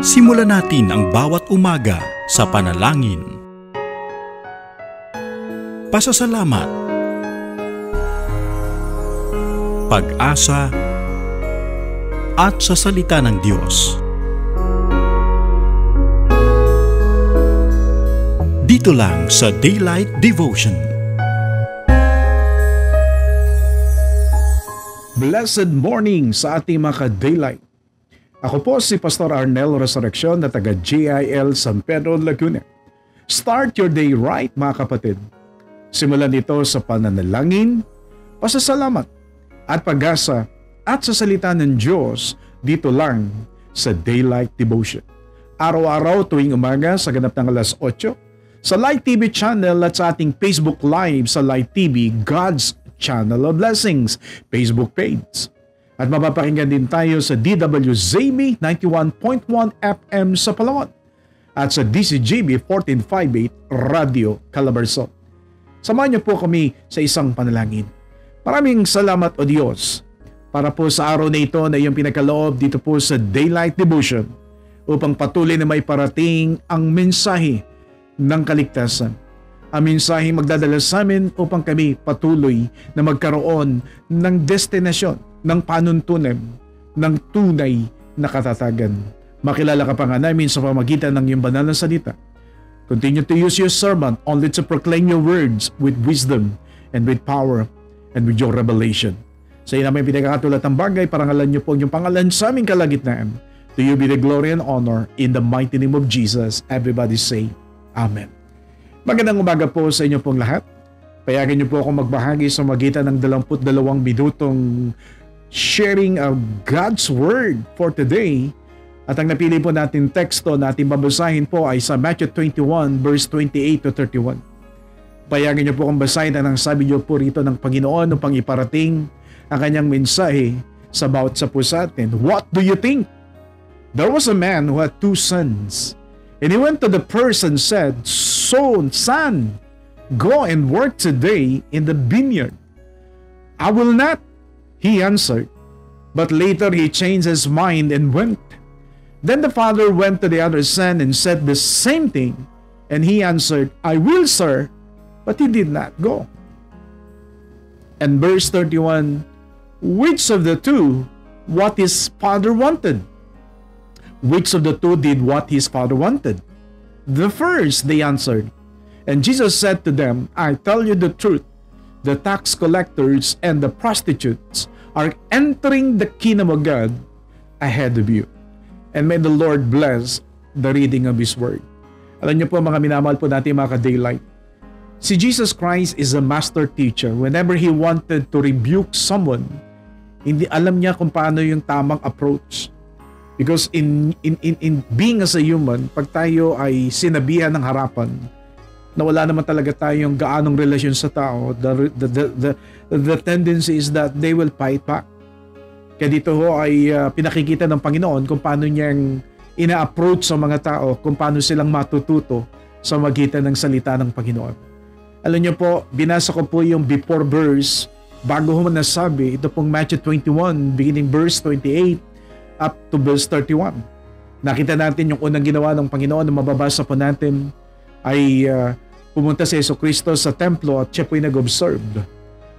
Simulan natin ang bawat umaga sa panalangin. Pasasalamat. Pag-asa at sa salita ng Diyos. Dito lang sa Daylight Devotion. Blessed morning sa ating mga daylight. Ako po si Pastor Arnel Resurrection na taga GIL San Pedro, Laguna. Start your day right mga kapatid. Simulan ito sa pananalangin, pasasalamat at pag-asa at sa salita ng Diyos dito lang sa Daylight Devotion. Araw-araw tuwing umaga sa ganap ng alas 8, sa Light TV channel at sa ating Facebook Live sa Light TV, God's Channel of Blessings Facebook page. At mapapakinggan din tayo sa DWZB 91.1 FM sa Palawan at sa DCJB 1458 Radio Calabarzon. Samahan niyo po kami sa isang panalangin. Maraming salamat o Diyos para po sa araw na ito na iyong pinagkaloob dito po sa Daylight Devotion upang patuloy na may parating ang mensahe ng kaligtasan ang mensahe magdadala sa amin upang kami patuloy na magkaroon ng destinasyon, ng panuntunan, ng tunay na katatagan. Makilala ka pa nga namin sa pamagitan ng iyong banal na salita. Continue to use your sermon only to proclaim your words with wisdom and with power and with your revelation. Sa iyo namin pinagkakatulat ng bagay, parangalan niyo po yung pangalan sa aming kalagitnaan. To you be the glory and honor in the mighty name of Jesus. Everybody say, Amen. Magandang umaga po sa inyo pong lahat. Payagan niyo po ako magbahagi sa magitan ng 22 minutong sharing of God's Word for today. At ang napili po natin teksto na ating babasahin po ay sa Matthew 21 verse 28 to 31. Payagan niyo po akong basahin ang sabi niyo po rito ng Panginoon upang iparating ang kanyang mensahe sa bawat sa po sa atin. What do you think? There was a man who had two sons. And he went to the first and said, Son, son, go and work today in the vineyard. I will not, he answered. But later he changed his mind and went. Then the father went to the other son and said the same thing. And he answered, I will, sir. But he did not go. And verse 31 Which of the two what his father wanted? Which of the two did what his father wanted? The first, they answered. And Jesus said to them, I tell you the truth. The tax collectors and the prostitutes are entering the kingdom of God ahead of you. And may the Lord bless the reading of His Word. Alam niyo po mga minamahal po natin mga ka-daylight. Si Jesus Christ is a master teacher. Whenever He wanted to rebuke someone, hindi alam niya kung paano yung tamang approach Because in, in, in, in being as a human, pag tayo ay sinabihan ng harapan, na wala naman talaga tayong gaanong relasyon sa tao, the, the, the, the, the tendency is that they will fight back. Kaya dito ho ay uh, pinakikita ng Panginoon kung paano niyang ina-approach sa mga tao, kung paano silang matututo sa magitan ng salita ng Panginoon. Alam niyo po, binasa ko po yung before verse bago ho nasabi, ito pong Matthew 21, beginning verse 28, up to verse 31. Nakita natin yung unang ginawa ng Panginoon na mababasa po natin ay uh, pumunta si Yeso Kristo sa templo at siya po'y nag-observe.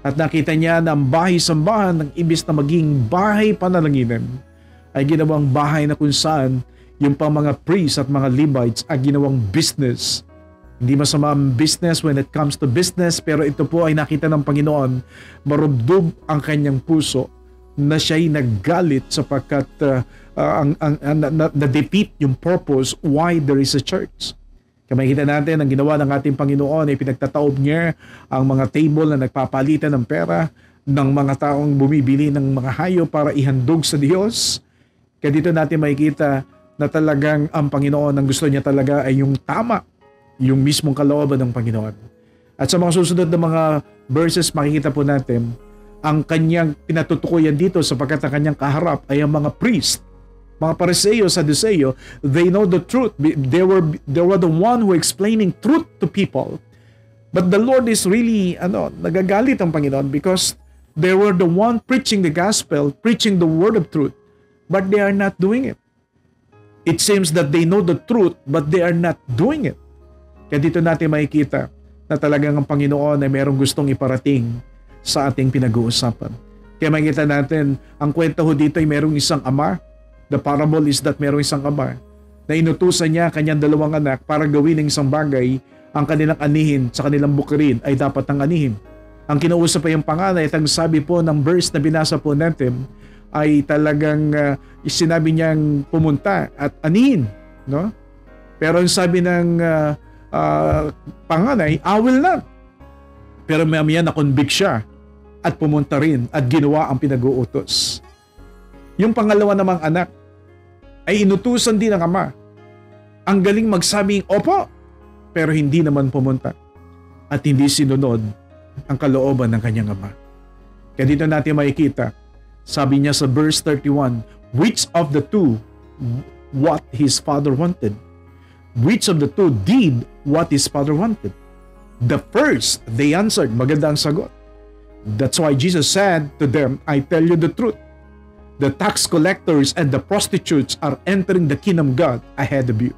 At nakita niya na ang bahay-sambahan ng ibis na maging bahay panalanginin ay ginawang bahay na kung saan yung pang mga priests at mga Levites ay ginawang business. Hindi masama ang business when it comes to business pero ito po ay nakita ng Panginoon marubdob ang kanyang puso na siya'y naggalit sapagkat uh, uh, ang, ang, ang na, na, defeat yung purpose why there is a church. Kaya makikita natin ang ginawa ng ating Panginoon ay pinagtataob niya ang mga table na nagpapalitan ng pera ng mga taong bumibili ng mga hayop para ihandog sa Diyos. Kaya dito natin makikita na talagang ang Panginoon ang gusto niya talaga ay yung tama, yung mismong kalooban ng Panginoon. At sa mga susunod na mga verses makikita po natin ang kanyang pinatutukoyan dito sapagkat ang kanyang kaharap ay ang mga priest, mga pariseo sa Saduseo, they know the truth. They were, they were the one who explaining truth to people. But the Lord is really, ano, nagagalit ang Panginoon because they were the one preaching the gospel, preaching the word of truth, but they are not doing it. It seems that they know the truth but they are not doing it. Kaya dito natin makikita na talagang ang Panginoon ay merong gustong iparating sa ating pinag-uusapan. Kaya makikita natin, ang kwento ho dito ay merong isang ama. The parable is that merong isang ama na inutusan niya kanyang dalawang anak para gawin ng isang bagay ang kanilang anihin sa kanilang bukirin ay dapat ang anihin. Ang kinausap pa yung panganay at ang sabi po ng verse na binasa po natin ay talagang uh, sinabi niyang pumunta at anihin. No? Pero ang sabi ng uh, uh, panganay, I will not. Pero mamaya na-convict siya at pumunta rin at ginawa ang pinag-uutos. Yung pangalawa namang anak ay inutusan din ng ama. Ang galing magsabing, opo, pero hindi naman pumunta at hindi sinunod ang kalooban ng kanyang ama. Kaya dito natin makikita, sabi niya sa verse 31, which of the two what his father wanted? Which of the two did what his father wanted? The first, they answered, maganda ang sagot. That's why Jesus said to them, I tell you the truth. The tax collectors and the prostitutes are entering the kingdom of God ahead of you.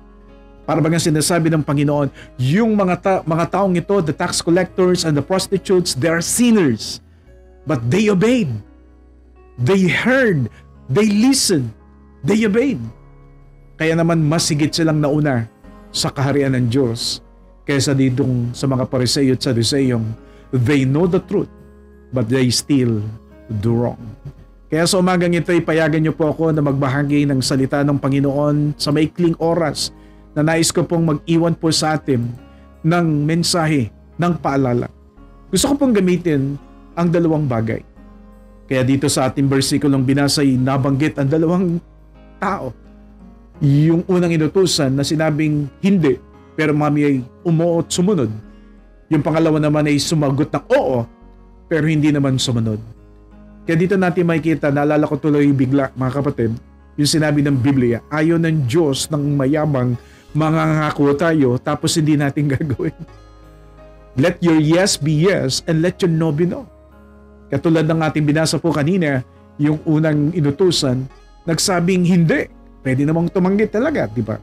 Para bagang sinasabi ng Panginoon, yung mga, ta- mga taong ito, the tax collectors and the prostitutes, they are sinners. But they obeyed. They heard. They listened. They obeyed. Kaya naman mas higit silang nauna sa kaharian ng Diyos kaysa ditong sa mga pariseyo at saduseyong they know the truth but they still do wrong. Kaya sa umagang ito, ipayagan niyo po ako na magbahagi ng salita ng Panginoon sa maikling oras na nais ko pong mag-iwan po sa atin ng mensahe, ng paalala. Gusto ko pong gamitin ang dalawang bagay. Kaya dito sa ating versikulong binasa ay nabanggit ang dalawang tao. Yung unang inutusan na sinabing hindi, pero mami ay umuo at sumunod. Yung pangalawa naman ay sumagot ng oo, pero hindi naman sumunod. Kaya dito natin makikita, naalala ko tuloy bigla mga kapatid, yung sinabi ng Biblia, ayaw ng Diyos ng mayamang mangangako tayo tapos hindi natin gagawin. Let your yes be yes and let your no be no. Katulad ng ating binasa po kanina, yung unang inutusan, nagsabing hindi. Pwede namang tumanggi talaga, di ba?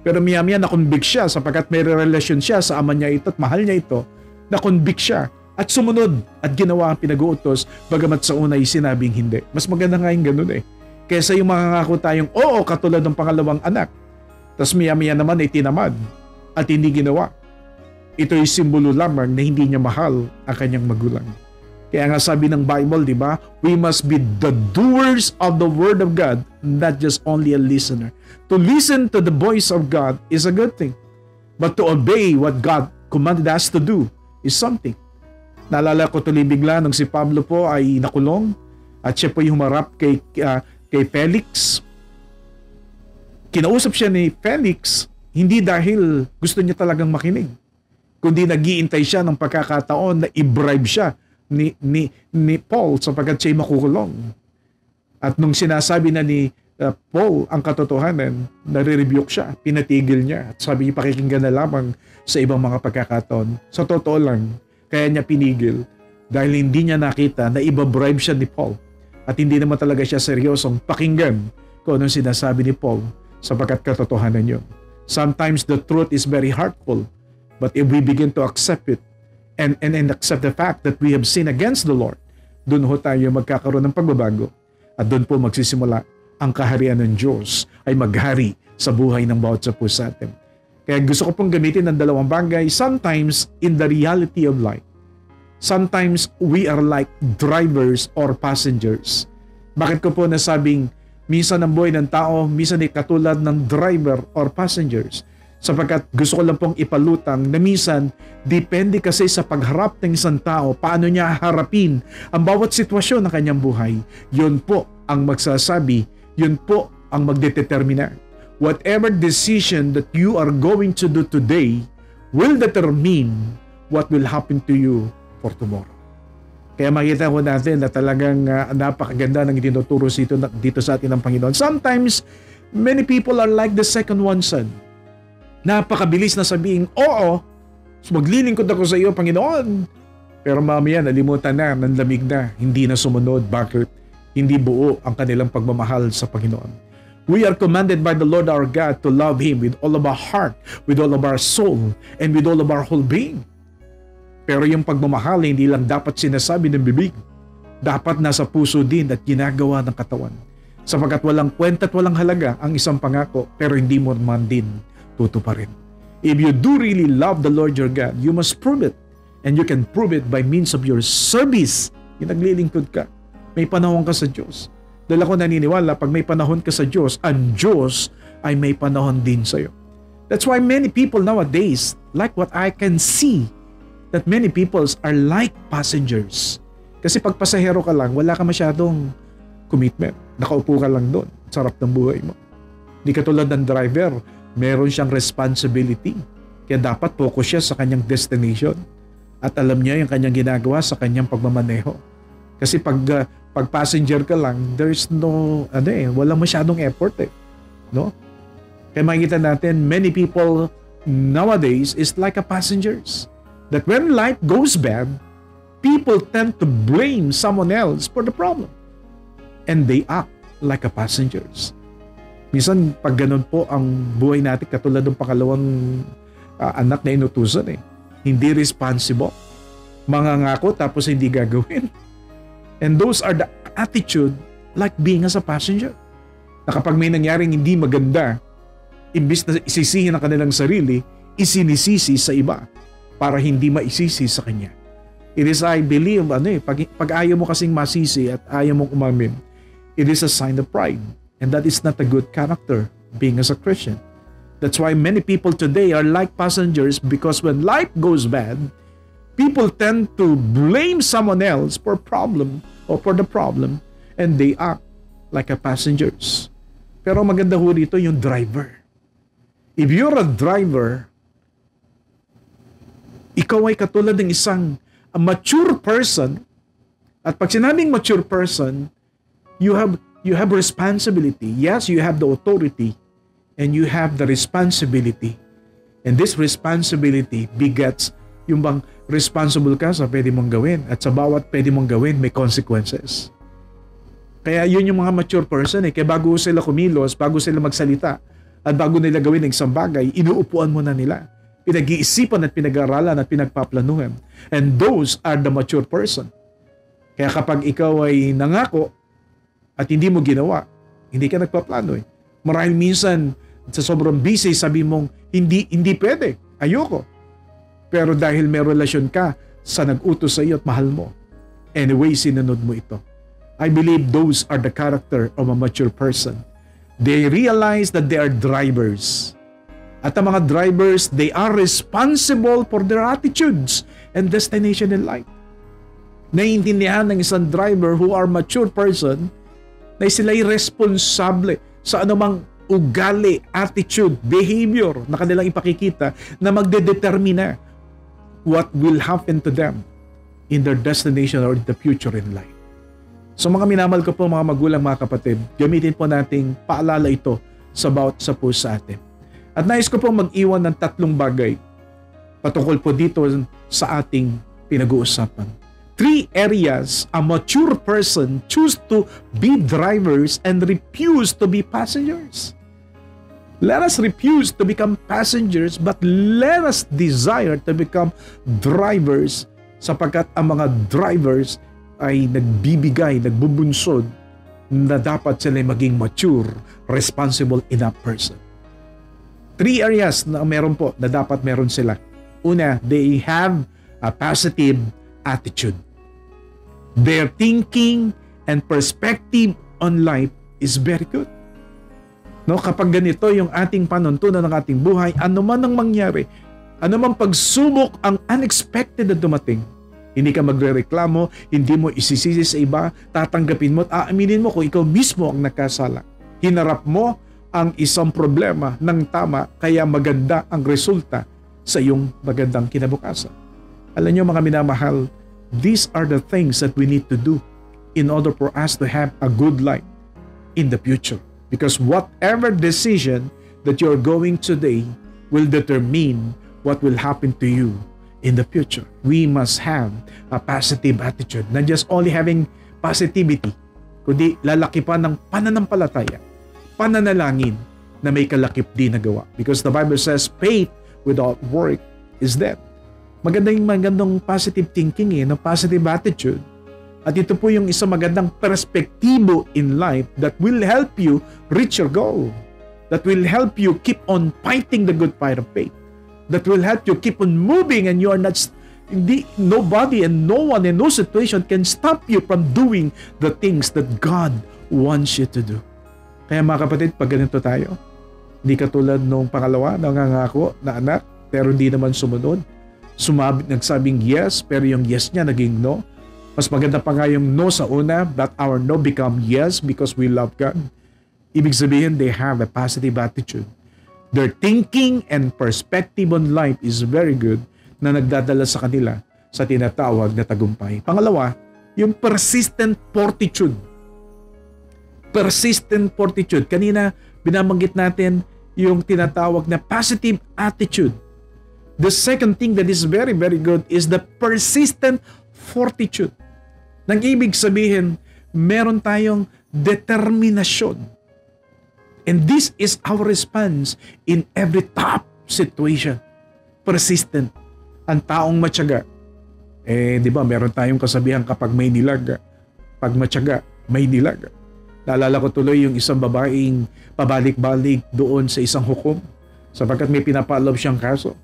Pero miya-miya na-convict siya sapagkat may relasyon siya sa ama niya ito at mahal niya ito, na-convict siya at sumunod at ginawa ang pinag-uutos bagamat sa una ay sinabing hindi. Mas maganda nga yung ganun eh. Kesa yung mga tayong oo katulad ng pangalawang anak tapos miya-miya naman ay tinamad at hindi ginawa. Ito ay simbolo lamang na hindi niya mahal ang kanyang magulang. Kaya nga sabi ng Bible, di ba? We must be the doers of the Word of God, not just only a listener. To listen to the voice of God is a good thing. But to obey what God commanded us to do is something. Naalala ko tuloy bigla nung si Pablo po ay nakulong at siya po yung humarap kay, uh, kay Felix Kinausap siya ni Felix hindi dahil gusto niya talagang makinig, kundi nagiintay siya ng pagkakataon na i-bribe siya ni, ni, ni Paul sapagkat siya'y makukulong. At nung sinasabi na ni uh, Paul ang katotohanan, nare-rebuke siya, pinatigil niya. At sabi niya, pakikinggan na lamang sa ibang mga pagkakataon. Sa totoo lang, kaya niya pinigil dahil hindi niya nakita na iba-bribe siya ni Paul. At hindi naman talaga siya seryosong pakinggan kung anong sinasabi ni Paul sapagkat katotohanan yun. Sometimes the truth is very hurtful, but if we begin to accept it and, and, and accept the fact that we have sinned against the Lord, doon ho tayo magkakaroon ng pagbabago at doon po magsisimula ang kaharian ng Diyos ay maghari sa buhay ng bawat sa po sa atin. Kaya gusto ko pong gamitin ng dalawang bagay. Sometimes, in the reality of life, sometimes we are like drivers or passengers. Bakit ko po nasabing Minsan ang buhay ng tao, minsan ay katulad ng driver or passengers. Sapagkat gusto ko lang pong ipalutang na minsan, depende kasi sa pagharap ng isang tao, paano niya harapin ang bawat sitwasyon ng kanyang buhay. Yun po ang magsasabi, yun po ang magdetermina. Whatever decision that you are going to do today will determine what will happen to you for tomorrow. Kaya makita ko natin na talagang uh, napakaganda ng itinuturo dito, dito sa atin ng Panginoon. Sometimes, many people are like the second one son. Napakabilis na sabihin, oo, maglilingkod ako sa iyo, Panginoon. Pero mamaya nalimutan na, nanlamig na, hindi na sumunod. Bakit? Hindi buo ang kanilang pagmamahal sa Panginoon. We are commanded by the Lord our God to love Him with all of our heart, with all of our soul, and with all of our whole being. Pero yung pagmamahal hindi lang dapat sinasabi ng bibig. Dapat nasa puso din at ginagawa ng katawan. Sapagkat walang kwenta at walang halaga ang isang pangako pero hindi mo man din tutuparin. If you do really love the Lord your God, you must prove it. And you can prove it by means of your service. Yung naglilingkod ka. May panahon ka sa Diyos. Dahil ako naniniwala, pag may panahon ka sa Diyos, ang Diyos ay may panahon din sa iyo. That's why many people nowadays, like what I can see, that many people are like passengers. Kasi pag pasahero ka lang, wala ka masyadong commitment. Nakaupo ka lang doon. Sarap ng buhay mo. Hindi katulad ng driver, meron siyang responsibility. Kaya dapat focus siya sa kanyang destination. At alam niya yung kanyang ginagawa sa kanyang pagmamaneho. Kasi pag, uh, pag passenger ka lang, there's no, ano eh, walang masyadong effort eh. No? Kaya makikita natin, many people nowadays is like a passengers. That when life goes bad, people tend to blame someone else for the problem. And they act like a passengers. Minsan, pag ganun po ang buhay natin, katulad ng pangalawang uh, anak na inutusan eh. Hindi responsible. Mangangako tapos hindi gagawin. And those are the attitude like being as a passenger. Na kapag may nangyaring hindi maganda, imbis na isisihin ang kanilang sarili, isinisisi sa iba para hindi maisisi sa kanya. It is, I believe, ano eh, pag, pag ayaw mo kasing masisi at ayaw mong umamin, it is a sign of pride. And that is not a good character being as a Christian. That's why many people today are like passengers because when life goes bad, people tend to blame someone else for problem or for the problem and they act like a passengers. Pero maganda ho rito yung driver. If you're a driver, ikaw ay katulad ng isang a mature person at pag sinabing mature person, you have you have responsibility. Yes, you have the authority and you have the responsibility. And this responsibility begets yung bang responsible ka sa pwede mong gawin at sa bawat pwede mong gawin may consequences. Kaya yun yung mga mature person eh. Kaya bago sila kumilos, bago sila magsalita, at bago nila gawin ng isang bagay, inuupuan mo na nila. Pinag-iisipan at pinag-aralan at pinagpaplanuhan. And those are the mature person. Kaya kapag ikaw ay nangako at hindi mo ginawa, hindi ka nagpaplano eh. Marahil minsan sa sobrang busy, sabi mong, hindi, hindi pwede. Ayoko. Pero dahil may relasyon ka sa nag-utos sa iyo at mahal mo, anyway, sinunod mo ito. I believe those are the character of a mature person. They realize that they are drivers. At ang mga drivers, they are responsible for their attitudes and destination in life. Naiintindihan ng isang driver who are mature person na sila'y responsable sa anumang ugali, attitude, behavior na kanilang ipakikita na magdedetermina what will happen to them in their destination or in the future in life. So mga minamal ko po mga magulang mga kapatid, gamitin po nating paalala ito sa bawat sa po sa atin. At nais ko po mag-iwan ng tatlong bagay patungkol po dito sa ating pinag-uusapan. Three areas a mature person choose to be drivers and refuse to be passengers. Let us refuse to become passengers but let us desire to become drivers sapagkat ang mga drivers ay nagbibigay, nagbubunsod na dapat sila maging mature, responsible enough person. Three areas na meron po na dapat meron sila. Una, they have a positive attitude. Their thinking and perspective on life is very good. No, kapag ganito yung ating panuntunan ng ating buhay, ano man ang mangyari, ano man pagsubok ang unexpected na dumating, hindi ka magrereklamo, hindi mo isisisi sa iba, tatanggapin mo at aaminin mo kung ikaw mismo ang nakasala. Hinarap mo ang isang problema ng tama kaya maganda ang resulta sa iyong magandang kinabukasan. Alam niyo mga minamahal, these are the things that we need to do in order for us to have a good life in the future. Because whatever decision that you're going today will determine what will happen to you in the future. We must have a positive attitude, not just only having positivity, kundi lalaki pa ng pananampalataya pananalangin na may kalakip din na gawa. Because the Bible says, faith without work is dead. Magandang magandang positive thinking eh, no? positive attitude. At ito po yung isang magandang perspektibo in life that will help you reach your goal. That will help you keep on fighting the good fight of faith. That will help you keep on moving and you are not hindi, nobody and no one and no situation can stop you from doing the things that God wants you to do. Kaya mga kapatid, pag ganito tayo, hindi katulad nung pangalawa, nangangako na anak, pero hindi naman sumunod. Sumabit, nagsabing yes, pero yung yes niya naging no. Mas maganda pa nga yung no sa una, that our no become yes because we love God. Ibig sabihin, they have a positive attitude. Their thinking and perspective on life is very good na nagdadala sa kanila sa tinatawag na tagumpay. Pangalawa, yung persistent fortitude. Persistent fortitude. Kanina, binabanggit natin yung tinatawag na positive attitude. The second thing that is very, very good is the persistent fortitude. Nang ibig sabihin, meron tayong determinasyon. And this is our response in every top situation. Persistent. Ang taong matyaga. Eh, di ba, meron tayong kasabihan kapag may nilag, pag matyaga, may nilag. Naalala ko tuloy yung isang babaeng pabalik-balik doon sa isang hukom sapagkat may pinapalove siyang kaso.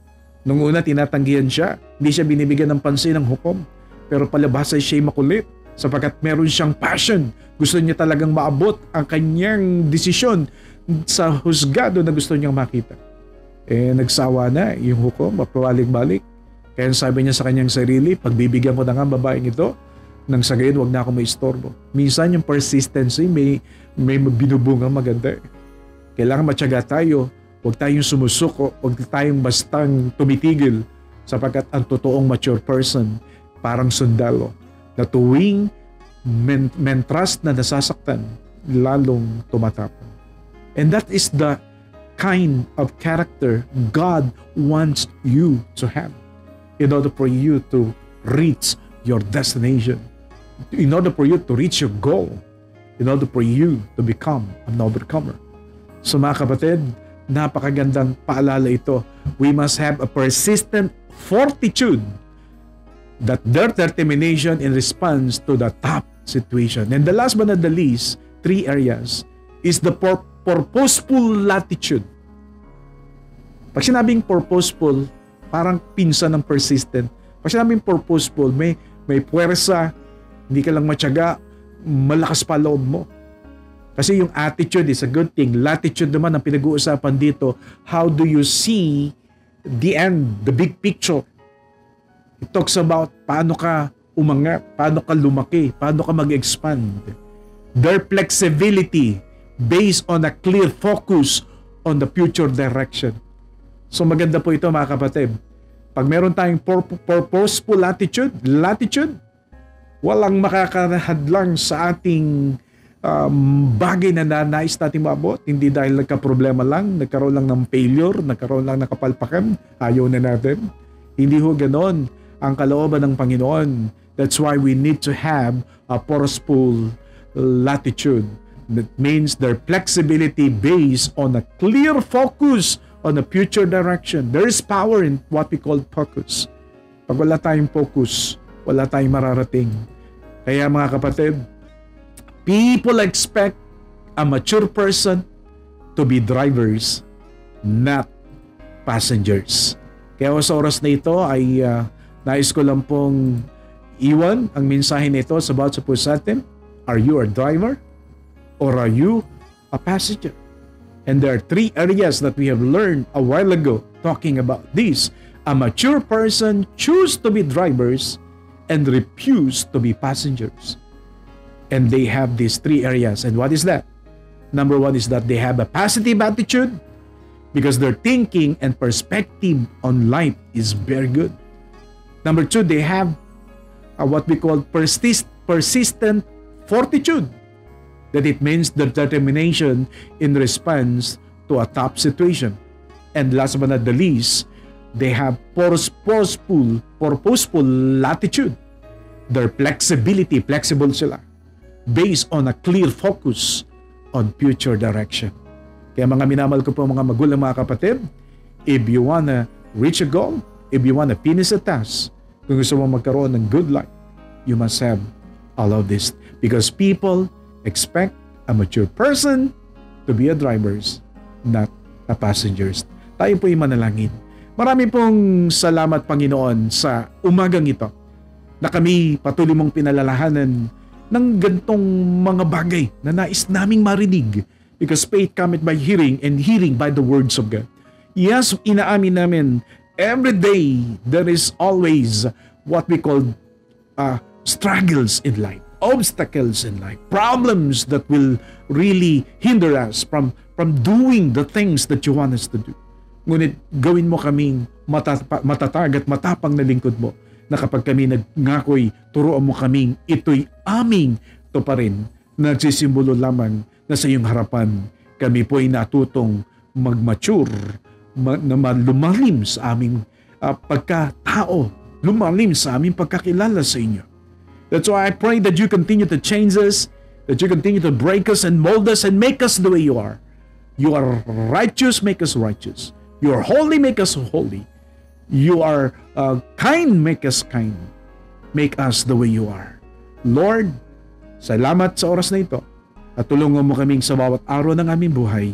Nung una tinatanggihan siya, hindi siya binibigyan ng pansin ng hukom. Pero palabas ay siya makulit sapagkat meron siyang passion. Gusto niya talagang maabot ang kanyang desisyon sa husgado na gusto niyang makita. Eh, nagsawa na yung hukom, pabalik-balik. Kaya sabi niya sa kanyang sarili, pagbibigyan ko na nga babaeng ito, nang sa gayon, wag na ako maistorbo. Minsan yung persistency may, may binubunga maganda. Eh. Kailangan matyaga tayo, huwag tayong sumusuko, huwag tayong bastang tumitigil sapagkat ang totoong mature person, parang sundalo, na tuwing men, mentras na nasasaktan, lalong tumatapon. And that is the kind of character God wants you to have in order for you to reach your destination in order for you to reach your goal, in order for you to become an overcomer. So mga kapatid, napakagandang paalala ito. We must have a persistent fortitude that their determination in response to the top situation. And the last but not the least, three areas, is the pur- purposeful latitude. Pag sinabing purposeful, parang pinsa ng persistent. Pag sinabing purposeful, may, may puwersa, hindi ka lang matyaga, malakas pa loob mo. Kasi yung attitude is a good thing. Latitude naman ang pinag-uusapan dito. How do you see the end, the big picture? It talks about paano ka umangat, paano ka lumaki, paano ka mag-expand. Their flexibility based on a clear focus on the future direction. So maganda po ito mga kapatid. Pag meron tayong purposeful attitude, latitude, walang makakahadlang sa ating um, bagay na nanais natin maabot. Hindi dahil nagka-problema lang, nagkaroon lang ng failure, nagkaroon lang ng kapalpakan, ayaw na natin. Hindi ho ganon ang kalooban ng Panginoon. That's why we need to have a purposeful latitude. That means their flexibility based on a clear focus on a future direction. There is power in what we call focus. Pag wala tayong focus, wala tayong mararating. Kaya mga kapatid, people expect a mature person to be drivers, not passengers. Kaya sa oras na ito ay uh, nais ko lang pong iwan ang mensahe nito sa bawat sa sa atin. Are you a driver? Or are you a passenger? And there are three areas that we have learned a while ago talking about this. A mature person choose to be drivers and refuse to be passengers. And they have these three areas. And what is that? Number one is that they have a positive attitude because their thinking and perspective on life is very good. Number two, they have a, what we call persist, persistent fortitude. That it means the determination in response to a top situation. And last but not the least, They have purposeful, purposeful latitude. Their flexibility, flexible sila. Based on a clear focus on future direction. Kaya mga minamahal ko po mga magulang mga kapatid, if you wanna reach a goal, if you wanna finish a task, kung gusto mo magkaroon ng good life, you must have all of this. Because people expect a mature person to be a drivers, not a passengers. Tayo po yung manalangin. Marami pong salamat Panginoon sa umagang ito na kami patuloy mong pinalalahanan ng gantong mga bagay na nais naming marinig because faith cometh by hearing and hearing by the words of God. Yes, inaamin namin every day there is always what we call uh, struggles in life, obstacles in life, problems that will really hinder us from from doing the things that you want us to do. Ngunit gawin mo kaming matata- matatag at matapang na lingkod mo na kapag kami nagngakoy, turuan mo kaming ito'y aming to pa rin. Nagsisimbolo lamang na sa iyong harapan kami po ay natutong mag-mature, ma- na lumalim sa aming uh, pagkatao, lumalim sa aming pagkakilala sa inyo. That's why I pray that you continue to change us, that you continue to break us and mold us and make us the way you are. You are righteous, make us righteous. You are holy, make us holy. You are uh, kind, make us kind. Make us the way you are. Lord, salamat sa oras na ito at tulungan mo kaming sa bawat araw ng aming buhay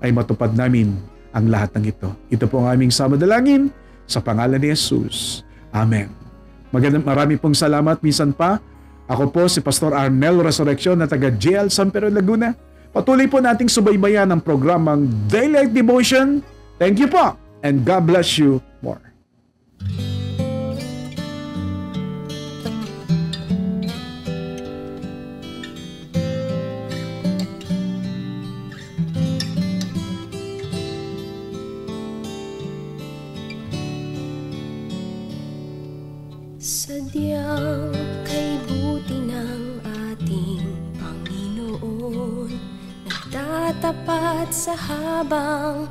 ay matupad namin ang lahat ng ito. Ito po ang aming samadalangin sa pangalan ni Jesus. Amen. Magandang marami pong salamat minsan pa. Ako po si Pastor Arnel Resurrection na taga JL San Pedro Laguna. Patuloy po nating subaybayan ang programang Daylight Devotion. Thank you po and God bless you more. Nagtatapat sa habang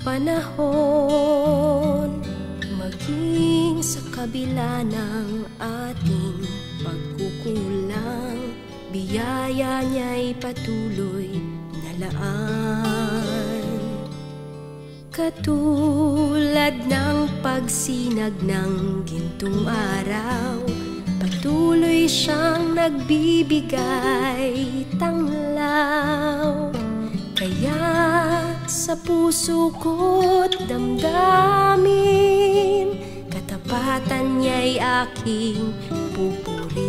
panahon. Maging sa kabila ng ating pagkukulang Biyaya niya'y patuloy na laan. Katulad ng pagsinag ng gintong araw Patuloy siyang nagbibigay tanglaw Kaya sa puso ko't damdamin Katapatan niya'y aking pupurihin.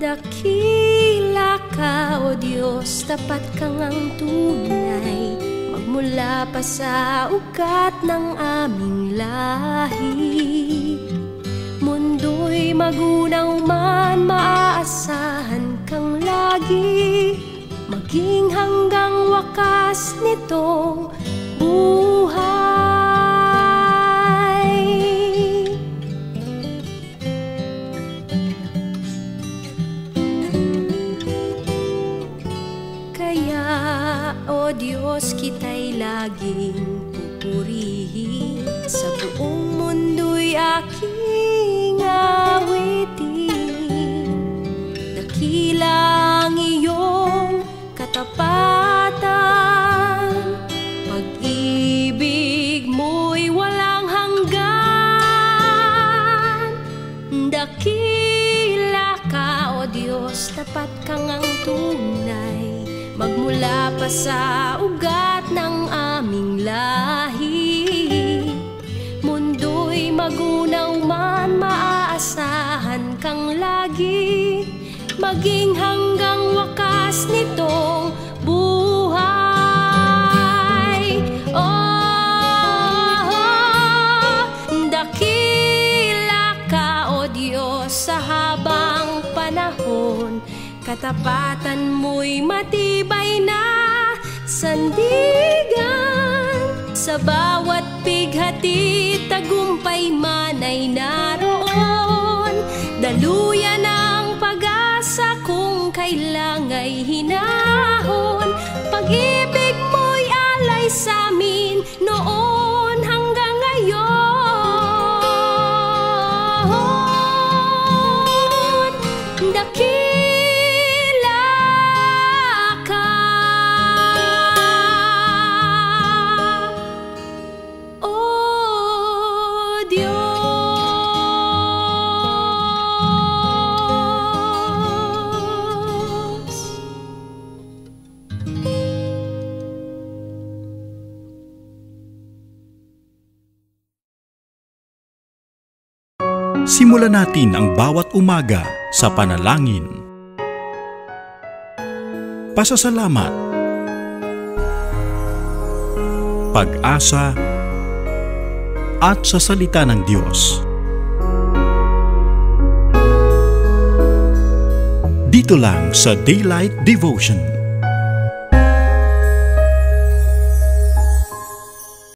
Dakila ka, O Diyos, tapat kang ang tunay. Magmula pa sa ugat ng aming lahi. Mundo'y magunaw man, maaasahan kang lagi Maging hanggang wakas nitong buhay. Kaya, O Diyos, kita'y laging pupurihin. Sa buong mundo'y aking awitin. Dakila ang iyong katapatan. Pag-ibig mo'y walang hanggan. Dakila ka, O Diyos, tapat kang ang tunay. Magmula pa sa ugat ng aming lahi. Mundo'y magunaw man, maaasahan kang lagi. Maging hanggang wakas nitong Katapatan mo'y matibay na sandigan. Sa bawat pighati, tagumpay man ay naroon. Daluyan ang pag-asa kung kailangan hinahon. Pag-ibig mo'y alay sa amin noon Simulan natin ang bawat umaga sa panalangin. Pasasalamat. Pag-asa at sa salita ng Diyos. Dito lang sa Daylight Devotion.